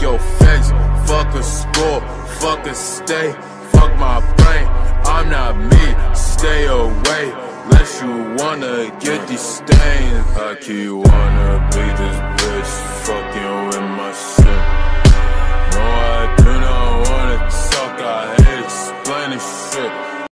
Your face, fuck a score, fuck a stay, fuck my brain. I'm not me, stay away. Unless you wanna get these stains. I keep wanna be this bitch, fucking with my shit. No, I do not wanna talk, I hate explaining shit.